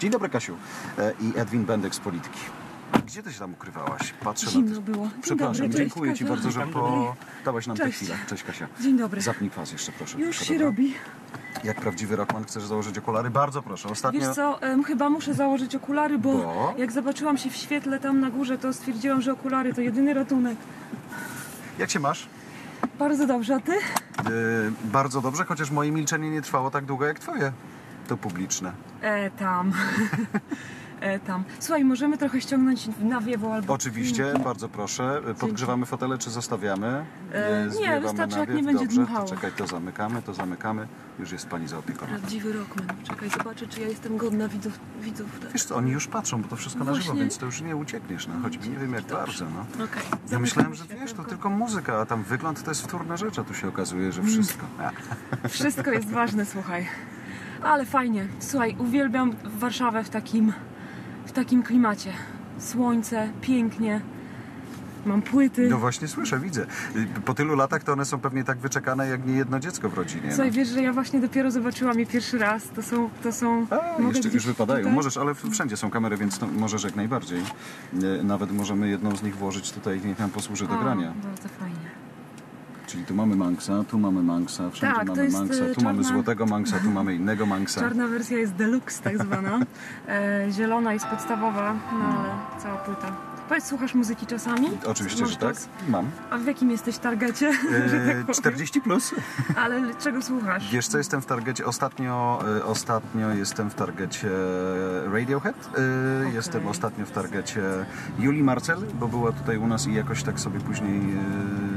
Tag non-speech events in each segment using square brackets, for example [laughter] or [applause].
Dzień dobry, Kasiu. E, I Edwin Bendek z Polityki. Gdzie ty się tam ukrywałaś? Patrzę na Zimno te- było. Dzień Przepraszam, dobry, cześć, dziękuję Ci Kasia. bardzo, że po... dałaś nam tę Cześć. chwilę. Cześć, Kasia. Dzień dobry. Zapnij kwas jeszcze, proszę. Już proszę, się dobra? robi. Jak prawdziwy rockman chcesz założyć okulary? Bardzo proszę. Ostatnio... Wiesz co, em, chyba muszę założyć okulary, bo, Bo? jak zobaczyłam się w świetle tam na górze, to stwierdziłam, że okulary to jedyny ratunek. Jak się masz? Bardzo dobrze, a ty? E, bardzo dobrze, chociaż moje milczenie nie trwało tak długo jak twoje. To publiczne. E, tam. [laughs] e, tam. Słuchaj, możemy trochę ściągnąć na wiewo albo... Oczywiście, bardzo proszę. E, Podgrzewamy fotele, czy zostawiamy? E, nie, zwiewamy wystarczy, jak nie będzie Dobrze, dmuchało. to czekaj, to zamykamy, to zamykamy. Już jest pani zaopiekowana. Prawdziwy rockman. Czekaj, zobaczę, czy ja jestem godna widzów. widzów. Wiesz co, oni już patrzą, bo to wszystko na żywo, Właśnie. więc to już nie uciekniesz, no, choćby nie wiem jak bardzo, no. Okej. Ja myślałem, że wiesz, to tylko muzyka, a tam wygląd to jest wtórna rzecz, a tu się okazuje, Mm. że wszystko. A, Wszystko jest ważne, słuchaj. Ale fajnie. Słuchaj, uwielbiam Warszawę w takim, w takim klimacie. Słońce, pięknie. Mam płyty. No właśnie słyszę, widzę. Po tylu latach to one są pewnie tak wyczekane jak nie jedno dziecko w rodzinie. No. Słuchaj, wiesz, że ja właśnie dopiero zobaczyłam je pierwszy raz. To są, to są... A, jeszcze już wypadają. tutaj? Możesz, ale wszędzie są kamery, więc to możesz jak najbardziej. Y, Nawet możemy jedną z nich włożyć tutaj, niech nam posłuży do O, grania. Bardzo fajnie. Czyli tu mamy Manksa, tu mamy Manksa, wszędzie Tak, mamy y, tu mamy czarna- złotego Manksa, tu mamy innego Manksa. Czarna wersja jest deluxe tak zwana. [laughs] E, zielona jest podstawowa, no ale cała płyta. Powiedz, słuchasz muzyki czasami? Oczywiście, Masz że tak. czas? Mam. A w jakim jesteś targecie? [laughs] tak E, powiem? 40 plus. Ale czego słuchasz? Wiesz co, jestem w targecie, ostatnio, e, ostatnio jestem w targecie Radiohead, e, jestem ostatnio w targecie Julii Marcel, bo była tutaj u nas i jakoś tak sobie później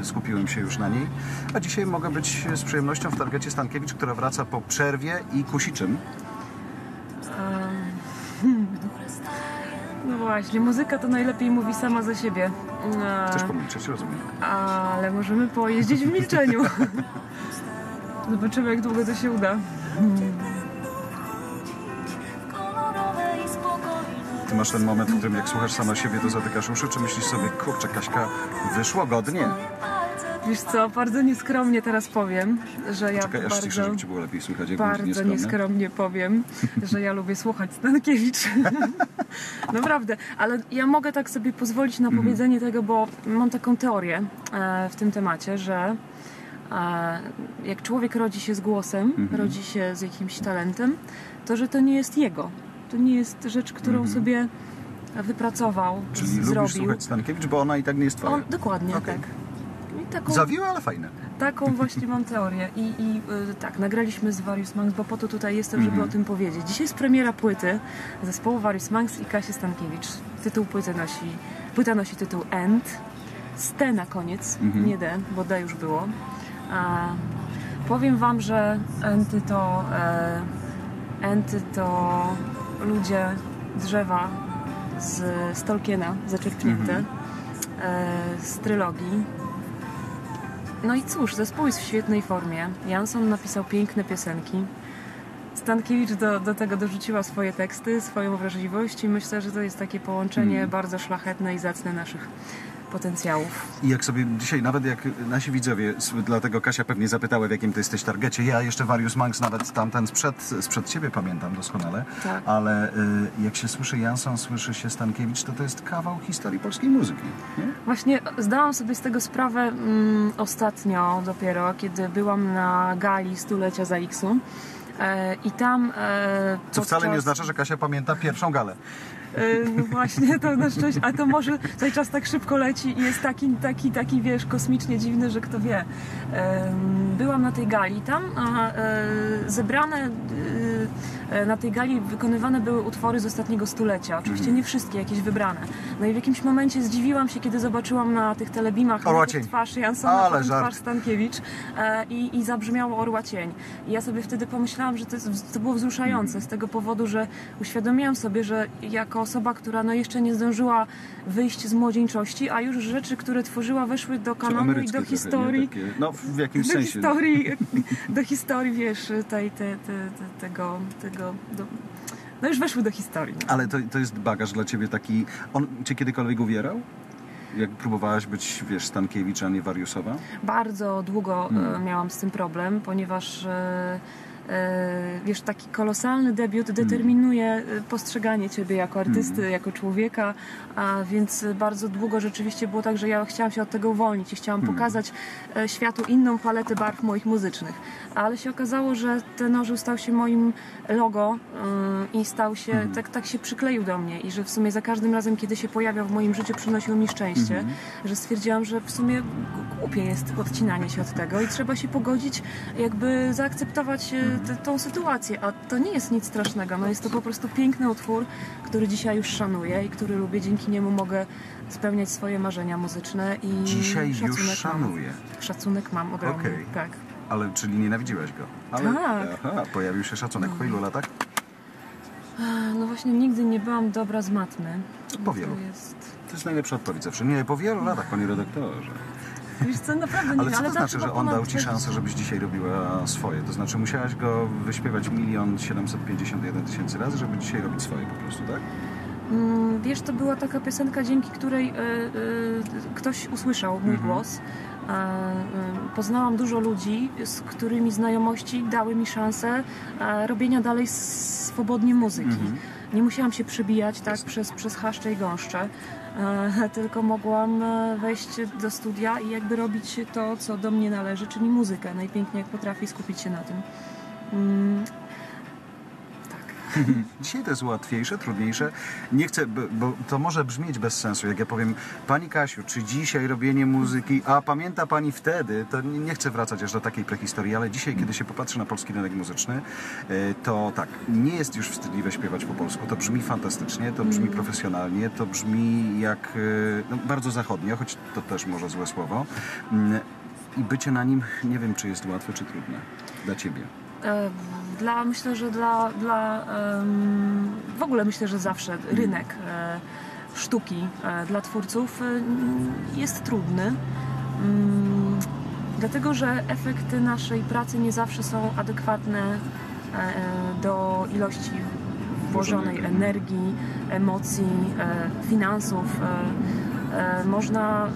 e, skupiłem się już na niej. A dzisiaj mogę być z przyjemnością w targecie Stankiewicz, która wraca po przerwie i kusiczym. No właśnie, muzyka to najlepiej mówi sama za siebie. E, Chcesz pomilczeć, rozumiem. ale możemy pojeździć w milczeniu. [laughs] Zobaczymy, jak długo to się uda. Ty masz ten moment, w którym jak słuchasz sama siebie, to zatykasz uszy, czy myślisz sobie, kurczę, Kaśka, wyszło godnie? Wiesz co, bardzo nieskromnie teraz powiem, że ja Czekaj, aż bardzo... ciszę, żeby Cię było lepiej słychać, jak Bardzo nieskromny. nieskromnie powiem, [laughs] że ja lubię słuchać Stankiewicz. [laughs] Naprawdę, ale ja mogę tak sobie pozwolić Mhm. na powiedzenie tego, bo mam taką teorię e, w tym temacie, że e, jak człowiek rodzi się z głosem, Mhm. rodzi się z jakimś talentem, to że to nie jest jego. To nie jest rzecz, którą sobie wypracował, Mhm. Czyli z- lubisz zrobił. słuchać Stankiewicz, bo ona i tak nie jest twoja. On, dokładnie, Okej. tak. Taką, Zawiła, ale fajne. Taką właśnie mam teorię. I, i y, tak, nagraliśmy z Various Monks, bo po to tutaj jestem, żeby Mhm. o tym powiedzieć. Dzisiaj jest premiera płyty zespołu Various Monks i Kasi Stankiewicz. Tytuł płyty nosi, płyta nosi tytuł End. Z T na koniec, Mhm. nie D, bo D już było. A, powiem wam, że enty to e, enty to ludzie, drzewa z, z Tolkiena zaczerpnięte Mhm. e, z trylogii. No i cóż, zespół jest w świetnej formie. Jansson napisał piękne piosenki. Stankiewicz do, do tego dorzuciła swoje teksty, swoją wrażliwość i myślę, że to jest takie połączenie Mhm. bardzo szlachetne i zacne naszych potencjałów. I jak sobie dzisiaj, nawet jak nasi widzowie, dlatego Kasia pewnie zapytała, w jakim ty jesteś targecie. Ja jeszcze Various Monks, nawet tamten sprzed, sprzed ciebie pamiętam doskonale. Tak. Ale y, jak się słyszy Jansson, słyszy się Stankiewicz, to to jest kawał historii polskiej muzyki. Nie? Właśnie zdałam sobie z tego sprawę mm, ostatnio dopiero, kiedy byłam na gali stulecia ZAX-u. E, I tam. E, Co wcale nie podczas- oznacza, że Kasia pamięta pierwszą galę. E, No właśnie, to na szczęście, a to może cały czas tak szybko leci i jest taki, taki, taki, wiesz, kosmicznie dziwny, że kto wie. Byłam na tej gali tam, a zebrane na tej gali wykonywane były utwory z ostatniego stulecia. Oczywiście Mhm. nie wszystkie, jakieś wybrane. No i w jakimś momencie zdziwiłam się, kiedy zobaczyłam na tych telebimach Orła cień. twarz Jansona, Ale twarz Stankiewicz e, i, i zabrzmiało Orła Cień. I ja sobie wtedy pomyślałam, że to, jest, to było wzruszające z tego powodu, że uświadomiłam sobie, że jako osoba, która no jeszcze nie zdążyła wyjść z młodzieńczości, a już rzeczy, które tworzyła, weszły do kanonu i do historii. Takie, no w jakimś [laughs] Do sensie. historii, [laughs] do historii, wiesz, tej, te, te, te, tego, tego, do, no już weszły do historii. Ale to, to jest bagaż dla ciebie taki... On cię kiedykolwiek uwierał? Jak próbowałaś być, wiesz, Stankiewicz, a nie Wariusowa? Bardzo długo e, Hmm. miałam z tym problem, ponieważ e, wiesz, taki kolosalny debiut determinuje e, postrzeganie ciebie jako artysty, Mhm. jako człowieka, a więc bardzo długo rzeczywiście było tak, że ja chciałam się od tego uwolnić i chciałam Mhm. pokazać e, światu inną paletę barw moich muzycznych. Ale się okazało, że ten orzeł stał się moim logo e, i stał się, tak, tak się przykleił do mnie i że w sumie za każdym razem, kiedy się pojawiał w moim życiu, przynosił mi szczęście, Mhm. że stwierdziłam, że w sumie głupie jest odcinanie się od tego i trzeba się pogodzić, jakby zaakceptować e, tą sytuację, a to nie jest nic strasznego, no jest to po prostu piękny utwór, który dzisiaj już szanuję i który lubię, dzięki niemu mogę spełniać swoje marzenia muzyczne i Dzisiaj już mam. szanuję. Szacunek mam ogromny, Okej. tak. Ale czyli nienawidziłaś go? Ale, Tak. Aha, pojawił się szacunek po ilu latach? No właśnie nigdy nie byłam dobra z matmy. Po wielu. To jest... To jest najlepsza odpowiedź zawsze. Nie, po wielu latach, panie redaktorze. Wiesz co, naprawdę nie Ale co to znaczy, że on dał ci 20 szansę, żebyś dzisiaj robiła swoje? To znaczy musiałaś go wyśpiewać milion siedemset pięćdziesiąt jeden tysięcy razy, żeby dzisiaj robić swoje po prostu, tak? Mm, Wiesz, to była taka piosenka, dzięki której y, y, ktoś usłyszał mój Mhm. głos. Y, Poznałam dużo ludzi, z którymi znajomości dały mi szansę robienia dalej swobodnie muzyki. Mhm. Nie musiałam się przebijać tak przez, przez i gąszcze, e, [laughs] tylko mogłam e, wejść do studia i jakby robić to, co do mnie należy, czyli muzykę. Najpiękniej jak potrafię skupić się na tym. [laughs] Dzisiaj to jest łatwiejsze, trudniejsze. Nie chcę, bo to może brzmieć bez sensu, jak ja powiem Pani Kasiu, czy dzisiaj robienie muzyki, a pamięta Pani wtedy, to nie chcę wracać aż do takiej prehistorii, ale dzisiaj, kiedy się popatrzy na polski rynek muzyczny, e, to tak, nie jest już wstydliwe śpiewać po polsku. To brzmi fantastycznie, to brzmi profesjonalnie, to brzmi jak e, no, bardzo zachodnio, choć to też może złe słowo. Mm, I bycie na nim, nie wiem, czy jest łatwe, czy trudne dla Ciebie. E, Dla, myślę, że dla, dla w ogóle myślę, że zawsze rynek e, sztuki e, dla twórców e, jest trudny. Mm, Dlatego, że efekty naszej pracy nie zawsze są adekwatne do ilości włożonej energii, emocji, finansów. E, Można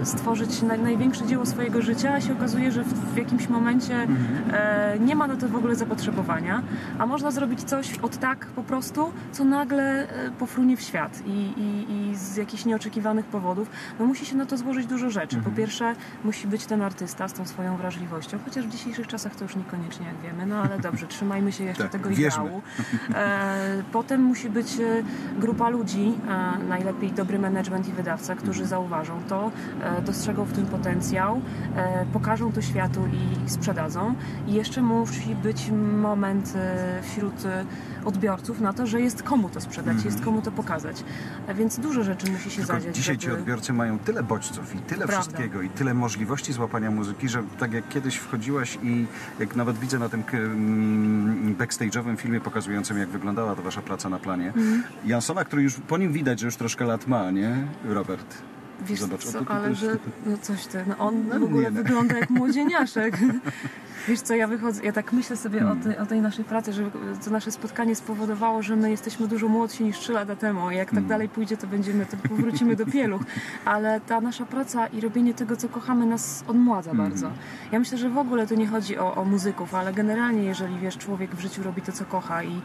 e, stworzyć naj, największe dzieło swojego życia, a się okazuje, że w, jakimś momencie e, nie ma na to w ogóle zapotrzebowania, a można zrobić coś od tak po prostu, co nagle pofrunie w świat i, i, i z jakichś nieoczekiwanych powodów. No musi się na to złożyć dużo rzeczy. Po pierwsze musi być ten artysta z tą swoją wrażliwością, chociaż w dzisiejszych czasach to już niekoniecznie, jak wiemy, no ale dobrze, trzymajmy się jeszcze Tak, tego ideału. Potem musi być grupa ludzi, najlepiej dobry management i wydawca, którzy zauważą to, e, dostrzegą w tym potencjał, e, pokażą to światu i sprzedadzą. I jeszcze musi być moment e, wśród odbiorców na to, że jest komu to sprzedać, jest komu to pokazać. Więc dużo rzeczy musi się Tylko zadziać. dzisiaj ci żeby- odbiorcy mają tyle bodźców i tyle Prawda. wszystkiego i tyle możliwości złapania muzyki, że tak jak kiedyś wchodziłaś i jak nawet widzę na tym mm, backstage'owym filmie pokazującym jak wyglądała ta wasza praca na planie, Mhm. Jansona, który już po nim widać, że już troszkę lat ma, nie? Robert. Wiesz Zobacz, co, ale że no coś ty, no [laughs] on No w ogóle nie, no. wygląda jak młodzieniaszek. [laughs] Wiesz co, ja wychodzę, ja tak myślę sobie Hmm. o, tej, o tej naszej pracy, że to nasze spotkanie spowodowało, że my jesteśmy dużo młodsi niż 3 lata temu. Jak Hmm. tak dalej pójdzie, to będziemy, to powrócimy do pieluch. Ale ta nasza praca i robienie tego, co kochamy, nas odmładza Hmm. bardzo. Ja myślę, że w ogóle to nie chodzi o, o muzyków, ale generalnie, jeżeli wiesz, człowiek w życiu robi to, co kocha i,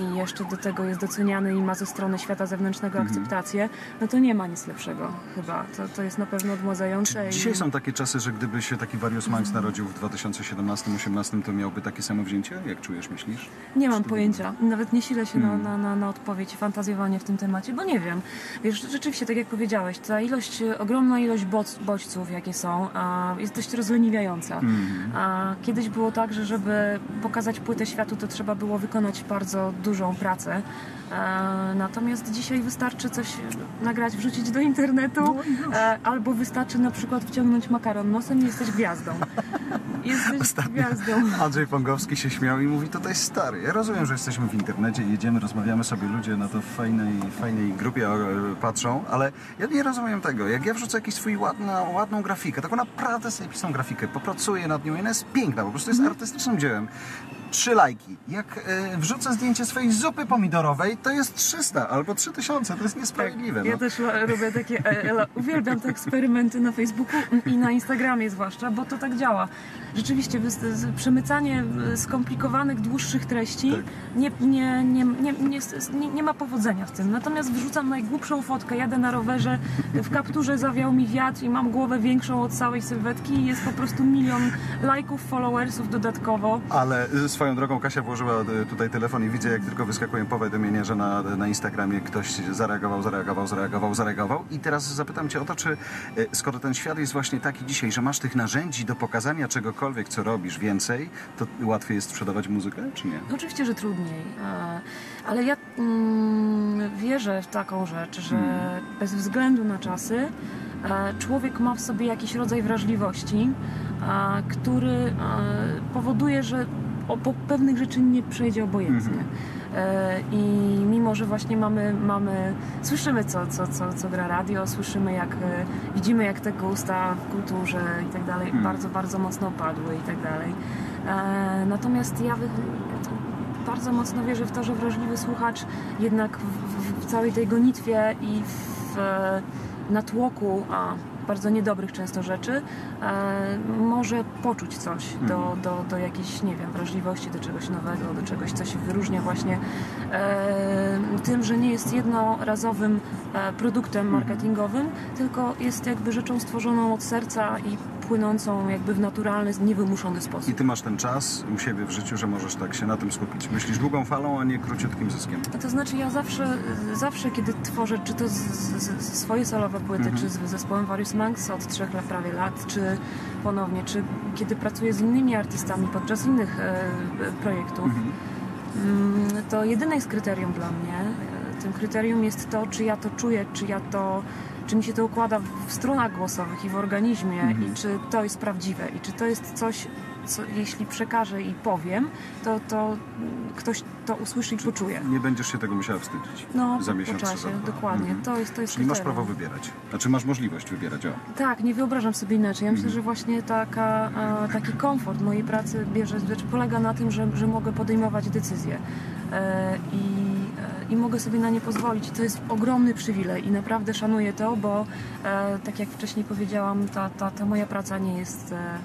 i jeszcze do tego jest doceniany i ma ze strony świata zewnętrznego Mhm. akceptację, no to nie ma nic lepszego chyba. To, to jest na pewno odmładzające. Dzisiaj i... są takie czasy, że gdyby się taki Warius Mainz narodził w 2017-2018, to miałby takie samo wzięcie? Jak czujesz, myślisz? Nie mam pojęcia. Nawet nie silę się Hmm. na, na, na, na odpowiedź i fantazjowanie w tym temacie, bo nie wiem. Wiesz, rzeczywiście, tak jak powiedziałeś, ta ilość, ogromna ilość bod, bodźców, jakie są, a, jest dość rozleniwiająca. Mhm. A, kiedyś było tak, że żeby pokazać płytę światu, to trzeba było wykonać bardzo dużą pracę. E, natomiast dzisiaj wystarczy coś nagrać, wrzucić do internetu, e, albo wystarczy na przykład wciągnąć makaron nosem i jesteś gwiazdą. [laughs] Jesteś gwiazdą. Andrzej Pongowski się śmiał i mówi, tutaj stary, ja rozumiem, że jesteśmy w internecie, jedziemy, rozmawiamy sobie, ludzie na to w fajnej, fajnej grupie e, patrzą, ale ja nie rozumiem tego. Jak ja wrzucę jakiś swój ładną, ładną grafikę, taką naprawdę sobie pisną grafikę, popracuję nad nią i ona jest piękna, po prostu jest artystycznym dziełem. Trzy lajki. Jak e, wrzucę zdjęcie swojej zupy pomidorowej, to jest 300 albo 3000. To jest niesprawiedliwe. Ja no. też robię takie, e, uwielbiam te eksperymenty na Facebooku i na Instagramie zwłaszcza, bo to tak działa. Rzeczywiście przemycanie e, skomplikowanych, dłuższych treści Tak. nie, nie, nie, nie, nie, ma powodzenia w tym. Natomiast wrzucam najgłupszą fotkę, jadę na rowerze, w kapturze zawiał mi wiatr i mam głowę większą od całej sylwetki i jest po prostu milion lajków, followersów dodatkowo. Ale y, swoją drogą Kasia włożyła y, tutaj telefon i widzę, jak tylko wyskakują powiadomienia, że na, na Instagramie ktoś zareagował, zareagował, zareagował, zareagował. I teraz zapytam Cię o to, czy y, skoro ten świat jest właśnie taki dzisiaj, że masz tych narzędzi do pokazania czegokolwiek, co robisz więcej, to łatwiej jest sprzedawać muzykę, czy nie? Oczywiście, że trudniej, e, ale ja mm, wierzę w taką rzecz, że bez względu na czasy e, człowiek ma w sobie jakiś rodzaj wrażliwości, e, który e, powoduje, że o, po pewnych rzeczy nie przejdzie obojętnie. E, I mimo, że właśnie mamy, mamy słyszymy co, co, co, co gra radio, słyszymy jak, e, widzimy jak te gusta w kulturze i tak dalej bardzo, bardzo mocno opadły i tak dalej. E, Natomiast ja wy, bardzo mocno wierzę w to, że wrażliwy słuchacz jednak w, w, w całej tej gonitwie i w natłoku a, bardzo niedobrych często rzeczy może poczuć coś do, do, do jakiejś, nie wiem, wrażliwości, do czegoś nowego, do czegoś, co się wyróżnia właśnie e, tym, że nie jest jednorazowym produktem marketingowym, tylko jest jakby rzeczą stworzoną od serca i płynącą jakby w naturalny, niewymuszony sposób. I Ty masz ten czas u siebie w życiu, że możesz tak się na tym skupić. Myślisz długą falą, a nie króciutkim zyskiem. To znaczy ja zawsze, zawsze kiedy tworzę, czy to z, z, z swoje solowe płyty, czy z zespołem Various Monks od trzech lat, prawie lat, czy ponownie, czy kiedy pracuję z innymi artystami podczas innych e, projektów, mm, to jedyne jest kryterium dla mnie. Tym kryterium jest to, czy ja to czuję, czy ja to czy mi się to układa w stronach głosowych i w organizmie i czy to jest prawdziwe i czy to jest coś, co jeśli przekażę i powiem, to, to ktoś to usłyszy i poczuje. Nie będziesz się tego musiała wstydzić No, za po miesiąc czasie, dwa. dokładnie. Mhm. To jest, to jest Czyli masz prawo wybierać. Znaczy masz możliwość wybierać, o. Tak, nie wyobrażam sobie inaczej. Ja Mhm. myślę, że właśnie taka, taki komfort mojej pracy bierze, znaczy polega na tym, że, że mogę podejmować decyzje e, i, i mogę sobie na nie pozwolić. To jest ogromny przywilej i naprawdę szanuję to, bo e, tak jak wcześniej powiedziałam, ta, ta, ta moja praca nie jest, e,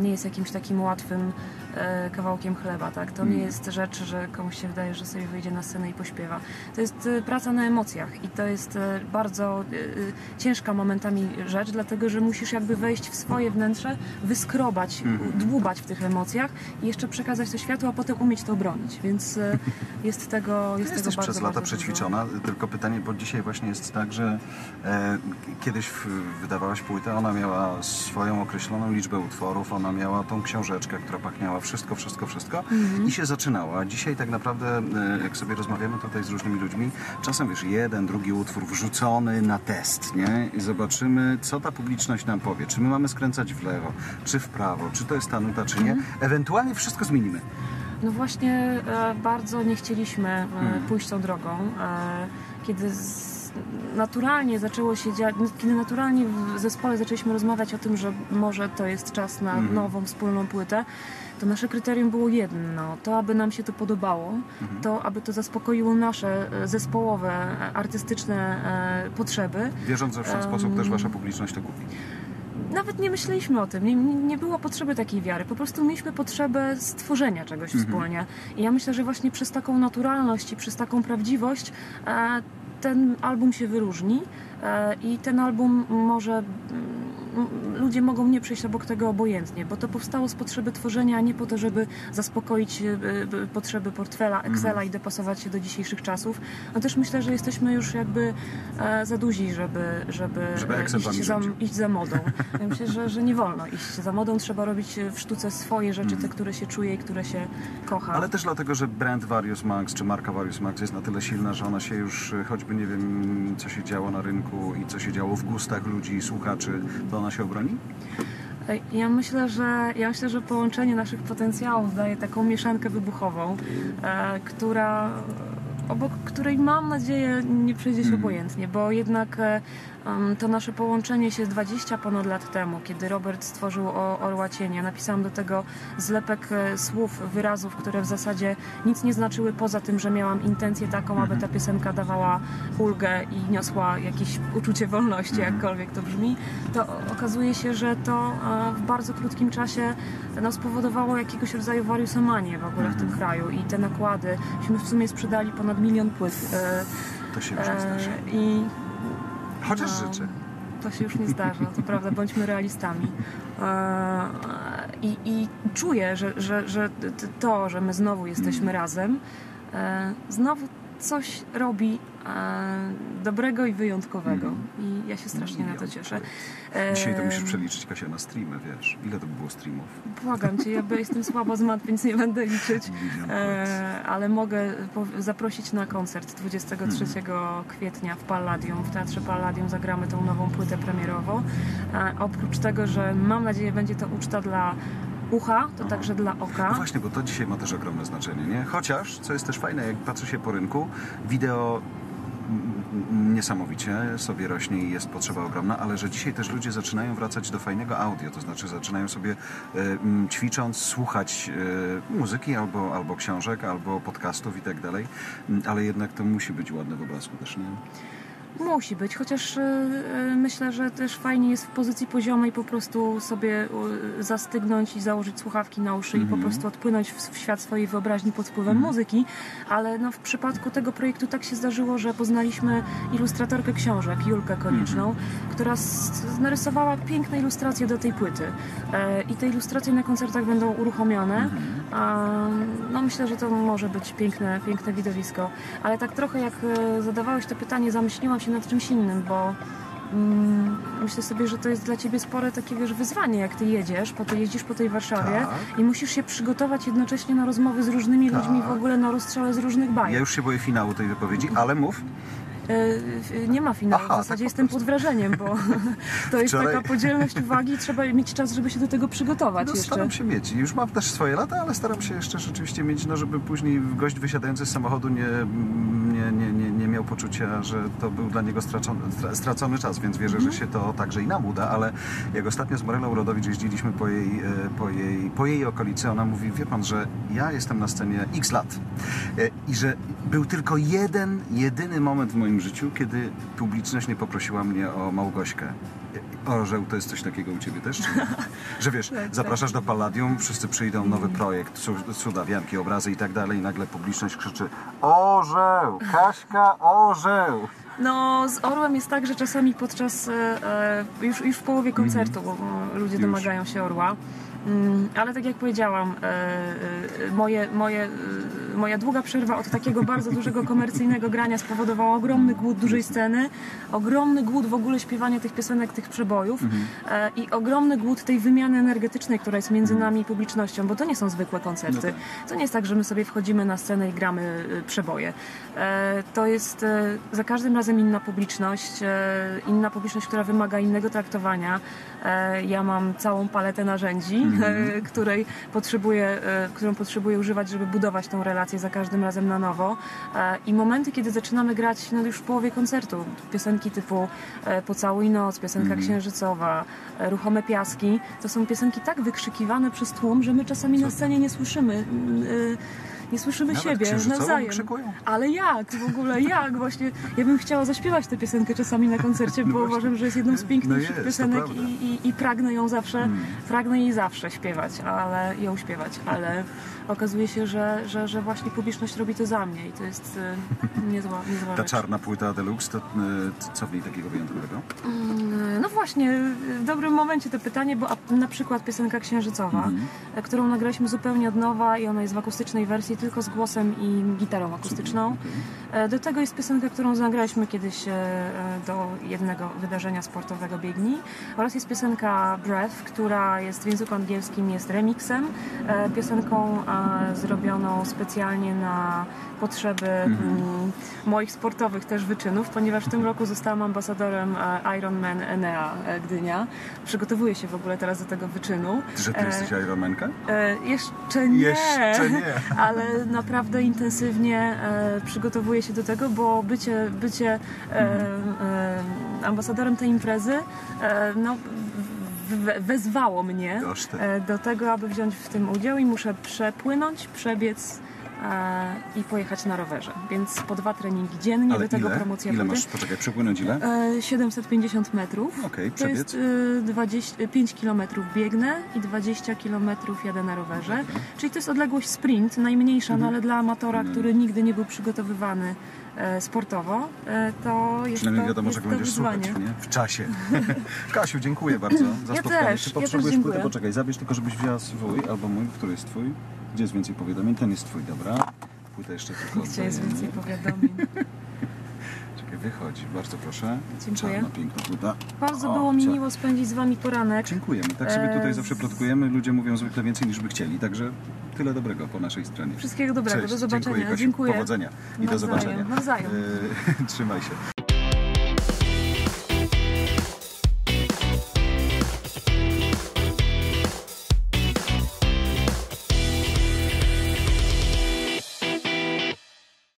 nie jest jakimś takim łatwym e, kawałkiem chleba, tak? To nie Mhm. jest rzecz, że komuś się wydaje, że sobie wyjdzie na scenę i pośpiewa. To jest e, praca na emocjach i to jest e, bardzo e, e, ciężka momentami rzecz, dlatego że musisz jakby wejść w swoje wnętrze, wyskrobać, Mhm. dłubać w tych emocjach i jeszcze przekazać to światu, a potem umieć to obronić. Więc e, [laughs] jest tego, jest tego jesteś bardzo, przez lata bardzo dużo. przećwiczona, tylko pytanie, bo dzisiaj właśnie jest tak, że e, kiedyś w, wydawałaś płytę, ona miała swoją określoną liczbę utworów, ona miała tą książeczkę, która pachniała wszystko, wszystko, wszystko Mhm. i się zaczynała. Dzisiaj tak naprawdę, e, jak sobie rozmawiamy tutaj z różnymi ludźmi, czasem wiesz, jeden, drugi utwór wrzucony na test, nie? I zobaczymy, co ta publiczność nam powie. Czy my mamy skręcać w lewo, czy w prawo, czy to jest ta nuta, czy nie. Mhm. Ewentualnie wszystko zmienimy. No właśnie e, bardzo nie chcieliśmy e, Mhm. pójść tą drogą. Kiedy z, naturalnie zaczęło się dziać, kiedy naturalnie w zespole zaczęliśmy rozmawiać o tym, że może to jest czas na Mhm. nową wspólną płytę, to nasze kryterium było jedno. To, aby nam się to podobało, Mhm. to, aby to zaspokoiło nasze e, zespołowe, e, artystyczne e, potrzeby. Wierząc, że w ten sposób też wasza publiczność to kupi. Nawet nie myśleliśmy o tym, nie, nie było potrzeby takiej wiary. Po prostu mieliśmy potrzebę stworzenia czegoś wspólnie. I ja myślę, że właśnie przez taką naturalność i przez taką prawdziwość e, ten album się wyróżni e, i ten album może. Ludzie mogą nie przejść obok tego obojętnie, bo to powstało z potrzeby tworzenia, a nie po to, żeby zaspokoić e, e, potrzeby portfela, Excela i dopasować się do dzisiejszych czasów. No też myślę, że jesteśmy już jakby e, za duzi, żeby, żeby, Żeby e, iść, za, iść za modą. [laughs] Ja myślę, że, że nie wolno iść za modą, trzeba robić w sztuce swoje rzeczy, Mhm. te, które się czuje i które się kocha. Ale też dlatego, że brand Various Max czy marka Various Max jest na tyle silna, że ona się już, e, choćby nie wiem, co się działo na rynku i co się działo w gustach ludzi słuchaczy, to ona się obroni? E, Ja myślę, że ja myślę, że połączenie naszych potencjałów daje taką mieszankę wybuchową, e, która obok której mam nadzieję nie przejdzie się Mhm. obojętnie, bo jednak e, to nasze połączenie się 20 ponad lat temu, kiedy Robert stworzył o Orła Cienia. Napisałam do tego zlepek e, słów, wyrazów, które w zasadzie nic nie znaczyły poza tym, że miałam intencję taką, aby Mhm. ta piosenka dawała ulgę i niosła jakieś uczucie wolności, Mhm. jakkolwiek to brzmi, to okazuje się, że to e, w bardzo krótkim czasie no, spowodowało jakiegoś rodzaju wariusomanię w ogóle w Mhm. tym kraju i te nakłady. Myśmy w sumie sprzedali ponad milion płyt. E, To się już nie zdarza. I Chociaż no, życzę. To się już nie zdarza, to prawda, bądźmy realistami. E, I, i czuję, że, że, że to, że my znowu jesteśmy razem, e, znowu coś robi e, dobrego i wyjątkowego. I ja się strasznie na to cieszę. E, Dzisiaj to musisz przeliczyć, Kasia, na streamy, wiesz. Ile to by było streamów? Błagam cię, ja jestem słaba z mat, więc nie będę liczyć. [laughs] E, ale mogę zaprosić na koncert 23 kwietnia w Palladium. W Teatrze Palladium zagramy tą nową płytę premierową. E, oprócz tego, że mam nadzieję będzie to uczta dla ucha, to także dla No oka. właśnie, bo to dzisiaj ma też ogromne znaczenie, nie? Chociaż, co jest też fajne, jak patrzy się po rynku, wideo niesamowicie sobie rośnie i jest potrzeba ogromna, ale że dzisiaj też ludzie zaczynają wracać do fajnego audio, to znaczy zaczynają sobie mm, ćwicząc słuchać e, muzyki albo, albo książek, albo podcastów i tak dalej, ale jednak to musi być ładne w obrazku też, nie? Musi być, chociaż e, e, myślę, że też fajnie jest w pozycji poziomej po prostu sobie e, zastygnąć i założyć słuchawki na uszy i po prostu odpłynąć w, świat swojej wyobraźni pod wpływem muzyki, ale no, w przypadku tego projektu tak się zdarzyło, że poznaliśmy ilustratorkę książek, Julkę Konieczną, która s- narysowała piękne ilustracje do tej płyty. I te ilustracje na koncertach będą uruchomione. A, no myślę, że to może być piękne, piękne widowisko, ale tak trochę jak zadawałeś to pytanie, zamyśliłam się nad czymś innym, bo mm, myślę sobie, że to jest dla ciebie spore takie wiesz, wyzwanie, jak ty jedziesz, po to jeździsz po tej Warszawie Tak. i musisz się przygotować jednocześnie na rozmowy z różnymi Tak. ludźmi w ogóle na rozstrzale z różnych bajek. Ja już się boję finału tej wypowiedzi, ale mów. E, e, Nie ma finału, Aha, w zasadzie tak jestem pod wrażeniem, bo [laughs] to jest Wczoraj- taka podzielność uwagi, trzeba mieć czas, żeby się do tego przygotować No, jeszcze. staram się mieć. Już mam też swoje lata, ale staram się jeszcze rzeczywiście mieć, no żeby później gość wysiadający z samochodu nie, nie, nie miał poczucia, że to był dla niego stracony, stra- stracony czas, więc wierzę, Mhm. że się to także i nam uda, ale jak ostatnio z Morelą Rodowicz jeździliśmy po jej, e, po, jej, po jej okolicy, ona mówi, wie pan, że ja jestem na scenie x lat e, i że był tylko jeden, jedyny moment w moim życiu, kiedy publiczność nie poprosiła mnie o Małgośkę. Orzeł, to jest coś takiego u Ciebie też? [laughs] Że wiesz, Tak, zapraszasz do Palladium, wszyscy przyjdą, nowy projekt, cu- cuda, wianki, obrazy i tak dalej i nagle publiczność krzyczy Orzeł! Kaśka, orzeł! No, z Orłem jest tak, że czasami podczas, e, e, już, już w połowie koncertu e, ludzie Już. domagają się Orła. Mm, Ale tak jak powiedziałam, e, e, moje, moje, moja długa przerwa od takiego bardzo dużego komercyjnego grania spowodowała ogromny głód dużej sceny, ogromny głód w ogóle śpiewania tych piosenek, tych przebojów e, i ogromny głód tej wymiany energetycznej, która jest między nami i publicznością, bo to nie są zwykłe koncerty. No tak. To nie jest tak, że my sobie wchodzimy na scenę i gramy y, przeboje. E, To jest e, za każdym razem inna publiczność, e, inna publiczność, która wymaga innego traktowania. E, Ja mam całą paletę narzędzi, e, której potrzebuję, e, którą potrzebuję używać, żeby budować tą relację za każdym razem na nowo. I momenty, kiedy zaczynamy grać no już w połowie koncertu, piosenki typu Pocałuj noc, piosenka księżycowa, e, Ruchome piaski, to są piosenki tak wykrzykiwane przez tłum, że my czasami na scenie nie słyszymy. Mm, y, Nie słyszymy Nawet siebie nawzajem. wykrzykują? Ale jak? W ogóle jak? Właśnie ja bym chciała zaśpiewać tę piosenkę czasami na koncercie, bo No uważam, że jest jedną z piękniejszych No jest, piosenek. Hmm. i, i, i pragnę ją zawsze, pragnę jej zawsze śpiewać, ale ją śpiewać, ale okazuje się, że, że, że właśnie publiczność robi to za mnie i to jest y, niezła, niezła Ta rzecz. czarna płyta Deluxe, to y, co w niej takiego wyjątkowego? No właśnie, w dobrym momencie to pytanie, bo a- na przykład piosenka księżycowa, Mhm. e, którą nagraliśmy zupełnie od nowa i ona jest w akustycznej wersji, tylko z głosem i gitarą akustyczną. E, Do tego jest piosenka, którą zagraliśmy kiedyś e, e, do jednego wydarzenia sportowego Biegni oraz jest piosenka Breath, która jest w języku angielskim, jest remixem, piosenką zrobioną specjalnie na potrzeby mm, moich sportowych też wyczynów, ponieważ w tym roku zostałam ambasadorem Ironman Enea Gdynia. Przygotowuję się w ogóle teraz do tego wyczynu. Że ty jesteś Ironmanka? E, jeszcze nie. Jeszcze nie. [laughs] Ale naprawdę intensywnie e, przygotowuję się do tego, bo bycie, bycie e, e, ambasadorem tej imprezy no, wezwało mnie do tego, aby wziąć w tym udział i muszę przepłynąć, przebiec i pojechać na rowerze. Więc po dwa treningi dziennie, Ale do tego ile? promocja Ile wody. masz, poczekaj, przepłynąć ile? E, 750 metrów. Okej, To jest e, 20, 5 km biegnę i 20 km jadę na rowerze. Czyli to jest odległość sprint, najmniejsza, Mhm. no ale dla amatora, który nigdy nie był przygotowywany e, sportowo, e, to jest Przynajmniej to, wiadomo, jest czego to będziesz wyzwanie. słuchać, nie? W czasie. [laughs] Kasiu, dziękuję [laughs] bardzo za Ja spotkanie. też, Czy ja potrzebujesz dziękuję. płytę? Poczekaj, zabierz tylko, żebyś wzięła swój albo mój. Który jest twój? Gdzie jest więcej powiadomień? Ten jest twój, dobra. Płytę jeszcze tylko Gdzie jest więcej powiadomień? [laughs] Wychodzi. Bardzo proszę. Dziękuję. Czarna, piękna płyta. Bardzo O, było mi miło spędzić z Wami poranek. Dziękujemy. Tak sobie tutaj E, zawsze plotkujemy. Ludzie mówią zwykle więcej niż by chcieli, także tyle dobrego po naszej stronie. Wszystkiego dobrego, Cześć, do zobaczenia. Dziękuję, Kasiu. Dziękuję. Powodzenia i do Nawzajem, zobaczenia. nawzajem. E, [laughs] Trzymaj się.